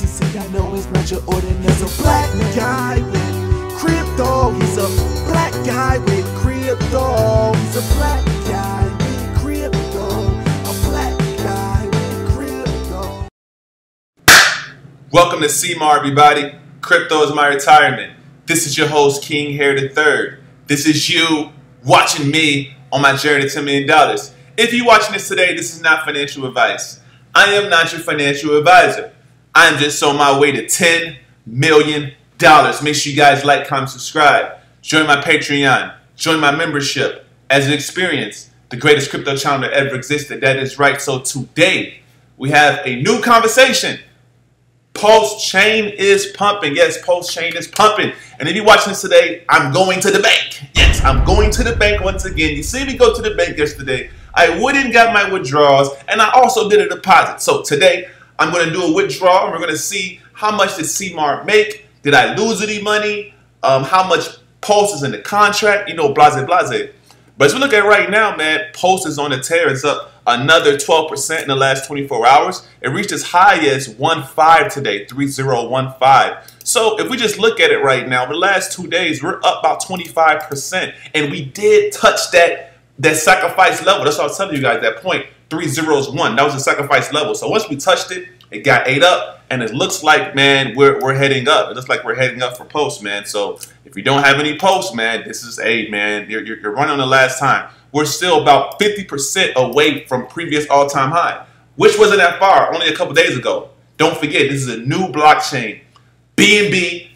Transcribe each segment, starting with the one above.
BTC, I know he's not your ordinary. black guy with crypto. He's a black guy with crypto. He's a black guy with crypto. A black guy with crypto. Welcome to CMAR, everybody. Crypto is my retirement. This is your host, King Hair III. This is you watching me on my journey to $10 million. If you're watching this today, this is not financial advice. I am not your financial advisor. I am just on my way to $10 million. Make sure you guys like, comment, subscribe. Join my Patreon. Join my membership as an experience. The greatest crypto channel that ever existed. That is right. So today, we have a new conversation. Pulse Chain is pumping. Yes, Pulse Chain is pumping. And if you're watching this today, I'm going to the bank. Yes, I'm going to the bank once again. You see me go to the bank yesterday. I and got my withdrawals, and I also did a deposit. So today, I'm going to do a withdrawal, and we're going to see how much did CMAR make? Did I lose any money? Um, how much Pulse is in the contract? You know, blase, blase. But as we look at right now, man, Pulse is on the tear. It's up another 12% in the last 24 hours. It reached as high as 1.5 today, 3015. So if we just look at it right now, the last two days, we're up about 25%. And we did touch that that sacrifice level. That's what I was telling you guys, that point, three zeros one. That was the sacrifice level. So once we touched it, it got ate up, and it looks like, man, we're, we're heading up. It looks like we're heading up for post, man. So if you don't have any posts, man, this is a, man, you're, you're, you're running the last time. We're still about 50% away from previous all-time high, which wasn't that far, only a couple days ago. Don't forget, this is a new blockchain. BNB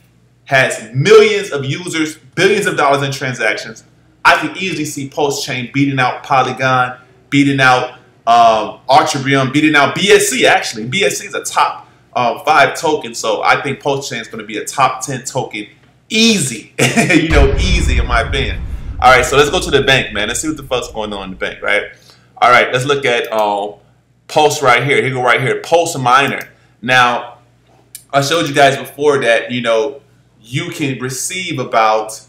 has millions of users, billions of dollars in transactions, I can easily see Pulse Chain beating out Polygon, beating out um, Arbitrum, beating out BSC. Actually, BSC is a top uh, five token, so I think Pulse Chain is going to be a top ten token, easy. you know, easy in my opinion. All right, so let's go to the bank, man. Let's see what the fuck's going on in the bank, right? All right, let's look at um, Pulse right here. Here go right here, Pulse Miner. Now, I showed you guys before that you know you can receive about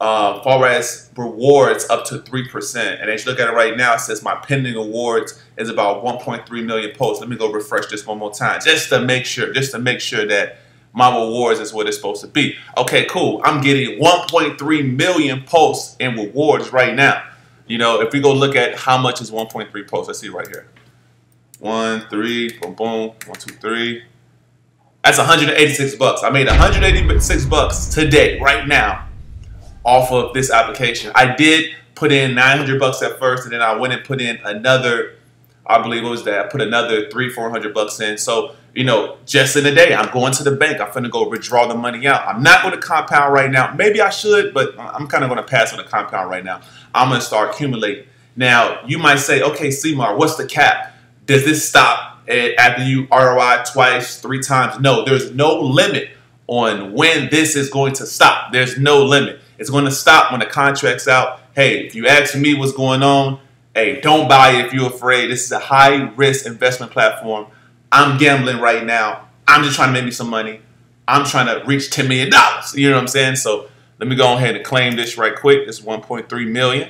uh, far as rewards up to 3%. And as you look at it right now, it says my pending awards is about 1.3 million posts. Let me go refresh this one more time just to make sure, just to make sure that my rewards is what it's supposed to be. Okay, cool. I'm getting 1.3 million posts in rewards right now. You know, if we go look at how much is 1.3 posts, let's see right here. One, three, boom, boom, one, two, three. That's 186 bucks. I made 186 bucks today, right now, off of this application. I did put in 900 bucks at first, and then I went and put in another, I believe it was that, I put another three, 400 bucks in. So, you know, just in a day, I'm going to the bank. I'm finna go withdraw the money out. I'm not going to compound right now. Maybe I should, but I'm kind of going to pass on the compound right now. I'm going to start accumulating. Now, you might say, okay, CMAR, what's the cap? Does this stop after you ROI twice, three times? No, there's no limit on when this is going to stop. There's no limit. It's going to stop when the contract's out. Hey, if you ask me what's going on, hey, don't buy it if you're afraid. This is a high risk investment platform. I'm gambling right now. I'm just trying to make me some money. I'm trying to reach $10 million. You know what I'm saying? So let me go ahead and claim this right quick. It's 1.3 million.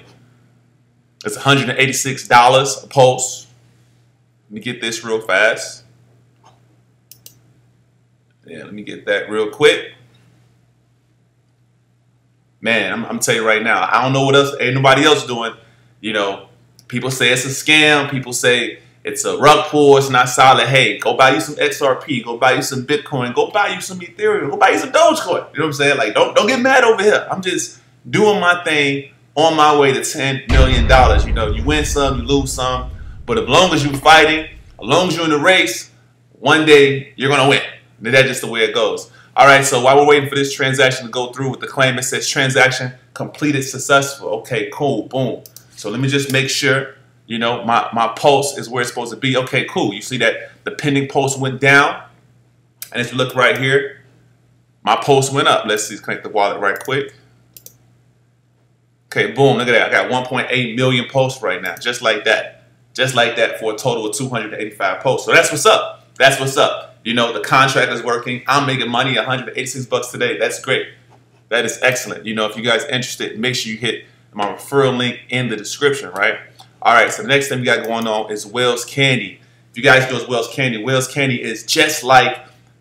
It's $186 a pulse. Let me get this real fast. Yeah, let me get that real quick man, I'm, I'm telling you right now, I don't know what else, ain't nobody else doing. You know, people say it's a scam. People say it's a rug pull. It's not solid. Hey, go buy you some XRP. Go buy you some Bitcoin. Go buy you some Ethereum. Go buy you some Dogecoin. You know what I'm saying? Like, don't don't get mad over here. I'm just doing my thing on my way to ten million dollars. You know, you win some, you lose some, but as long as you're fighting, as long as you're in the race, one day you're gonna win. That's just the way it goes. All right, so while we're waiting for this transaction to go through with the claim, it says transaction completed successful. Okay, cool, boom. So let me just make sure, you know, my, my pulse is where it's supposed to be. Okay, cool. You see that the pending pulse went down. And if you look right here, my pulse went up. Let's see, connect the wallet right quick. Okay, boom, look at that. I got 1.8 million posts right now, just like that. Just like that for a total of 285 posts. So that's what's up. That's what's up. You know, the contract is working. I'm making money, 186 bucks today. That's great. That is excellent. You know, if you guys interested, make sure you hit my referral link in the description, right? All right, so the next thing we got going on is Whales Candy. If you guys know Whales Candy, Whales Candy is just like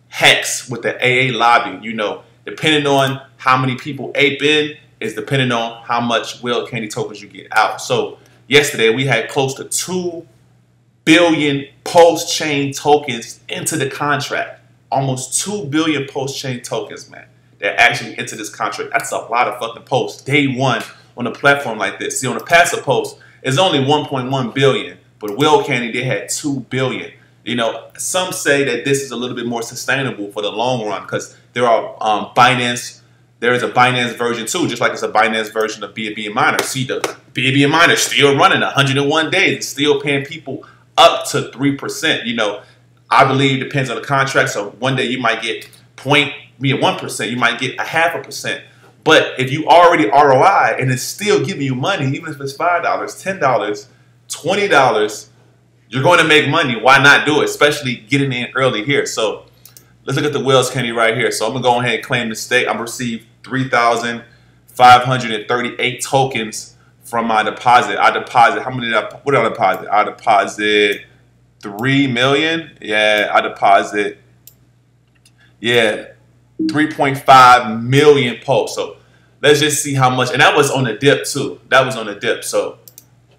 hex with the AA lobby. You know, depending on how many people ape in is depending on how much Whale Candy tokens you get out. So yesterday we had close to 2 billion pulse-chain tokens into the contract. Almost 2 billion pulse-chain tokens, man, that actually into this contract. That's a lot of fucking posts. Day one on a platform like this. See, on a passive pulse, it's only 1.1 billion, but Whale Candy, they had 2 billion. You know, some say that this is a little bit more sustainable for the long run because there are um, Binance, there is a Binance version too, just like it's a Binance version of BNB Miner. See, the BNB Miner still running 101 days, still paying people up to 3%. You know, I believe it depends on the contract. So one day you might get point be a 1%, you might get a half a percent. But if you already ROI and it's still giving you money, even if it's $5, $10, $20, you're going to make money. Why not do it? Especially getting in early here. So let's look at the Whales Candy right here. So I'm going to go ahead and claim the stake. I'm to receive 3,538 tokens from my deposit. I deposit, how many did I, what did I deposit? I deposit 3 million. Yeah, I deposit, yeah, 3.5 million posts. So let's just see how much, and that was on the dip too. That was on the dip. So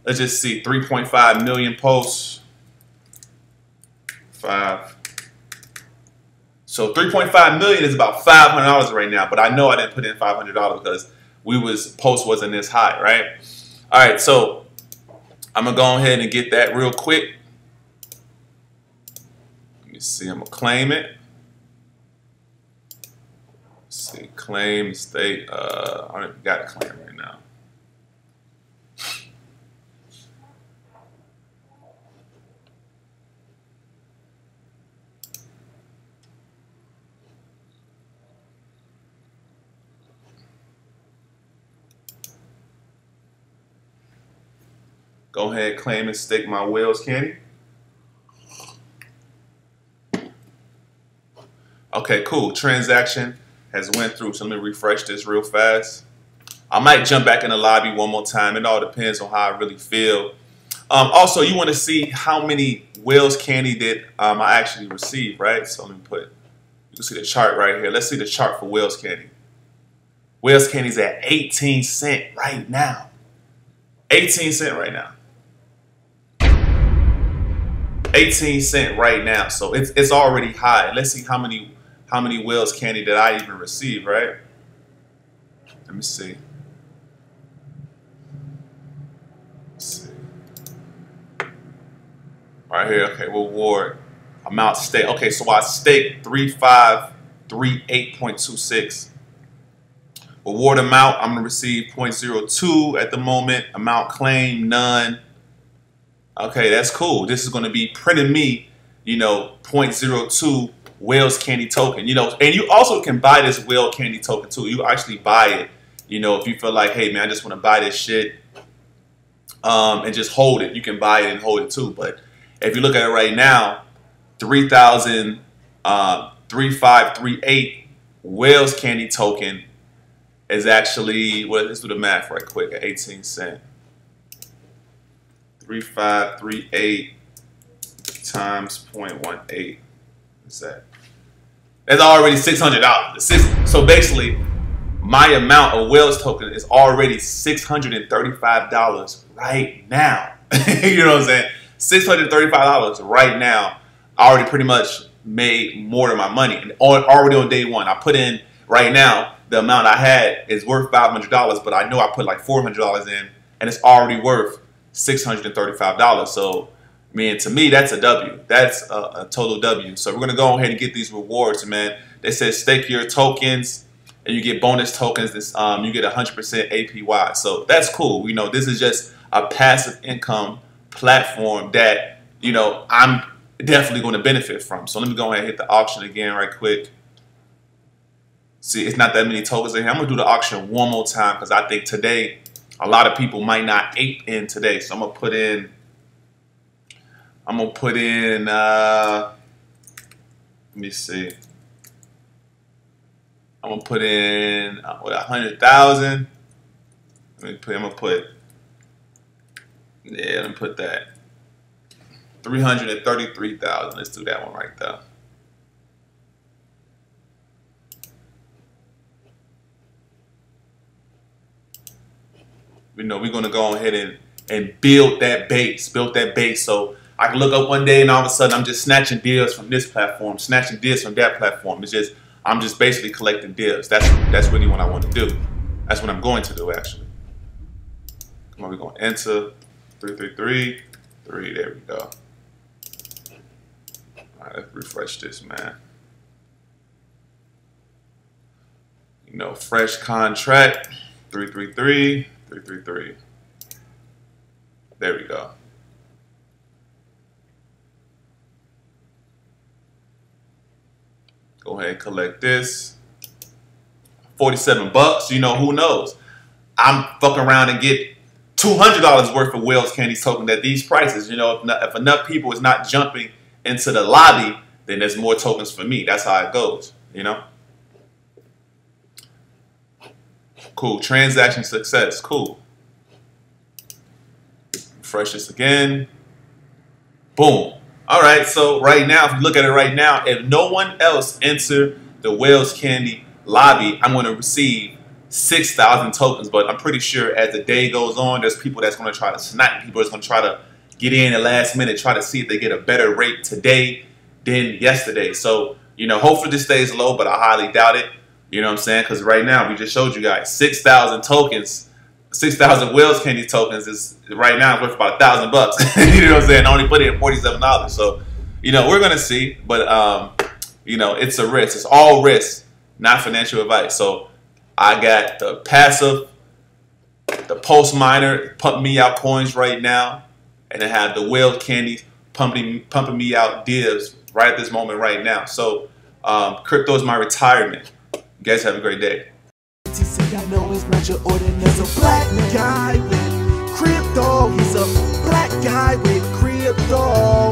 let's just see 3.5 million posts five. So 3.5 million is about $500 right now, but I know I didn't put in $500 because we was post wasn't this high, right? All right, so I'm gonna go ahead and get that real quick. Let me see, I'm gonna claim it. Let's see, claim state. Uh, I don't even got a claim right now. Go ahead, claim and stake my whales candy. Okay, cool. Transaction has went through. So let me refresh this real fast. I might jump back in the lobby one more time. It all depends on how I really feel. Um, also, you want to see how many whales candy did um, I actually receive, right? So let me put, you can see the chart right here. Let's see the chart for whales candy. Whales candy's at 18 cent right now. 18 cent right now. 18 cent right now. So it's it's already high. Let's see how many how many whales candy did I even receive, right? Let me see. Right here, okay, reward. Amount stake. Okay, so I stake 3538.26. Reward amount, I'm gonna receive 0.02 at the moment. Amount claim, none. Okay, that's cool. This is going to be printing me, you know, 0.02 Whales Candy token. You know, and you also can buy this Whale Candy token too. You actually buy it, you know, if you feel like, hey man, I just want to buy this shit um, and just hold it. You can buy it and hold it too. But if you look at it right now, 3,000, uh, 3538 Whales Candy token is actually, well, let's do the math right quick 18 cent. 3538 times 0.18. What's that? That's already $600. So basically, my amount of Whales token is already $635 right now. you know what I'm saying? $635 right now. I already pretty much made more than my money. And already on day one, I put in right now, the amount I had is worth $500, but I know I put like $400 in and it's already worth $635. So, I mean, to me, that's a W. That's a, a, total W. So we're going to go ahead and get these rewards, man. They said stake your tokens and you get bonus tokens. This um, You get 100% APY. So that's cool. You know, this is just a passive income platform that, you know, I'm definitely going to benefit from. So let me go ahead and hit the auction again right quick. See, it's not that many tokens in here. I'm to do the auction one more time because I think today a lot of people might not ape in today. So I'm gonna put in, I'm gonna put in, uh, let me see. I'm gonna put in uh, what a hundred thousand. Let me put. I'm gonna put. Yeah, let me put that. Three hundred and thirty-three thousand. Let's do that one right there. You know, we're gonna go ahead and and build that base, build that base. So I can look up one day and all of a sudden I'm just snatching deals from this platform, snatching deals from that platform. It's just I'm just basically collecting deals. That's that's really what I want to do. That's what I'm going to do actually. Come on, we're gonna enter three three three three. There we go. Let's refresh this, man. You know, fresh contract, 333, 333. There we go. Go ahead and collect this. 47 bucks, you know, who knows? I'm fucking around and get $200 worth of Whales Candy token at these prices. You know, if, not, if enough people is not jumping into the lobby, then there's more tokens for me. That's how it goes, you know? Cool. Transaction success. Cool. Refresh this again. Boom. All right. So right now, if you look at it right now, if no one else enter the Whales Candy lobby, I'm going to receive 6,000 tokens. But I'm pretty sure as the day goes on, there's people that's going to try to snipe. People that's going to try to get in the last minute, try to see if they get a better rate today than yesterday. So, you know, hopefully this stays low, but I highly doubt it. You know what I'm saying? Because right now, we just showed you guys 6,000 tokens, 6,000 Whales Candy tokens is right now worth about a thousand bucks. you know what I'm saying? I only put it in $47. So, you know, we're going to see. But, um, you know, it's a risk. It's all risk, not financial advice. So I got the passive, the Pulse Miner pumping me out coins right now. And I have the Whales Candy pumping, pumping me out divs right at this moment right now. So um, crypto is my retirement. You guys have a great day. Know he's a black guy with crypto. He's a black guy crypto.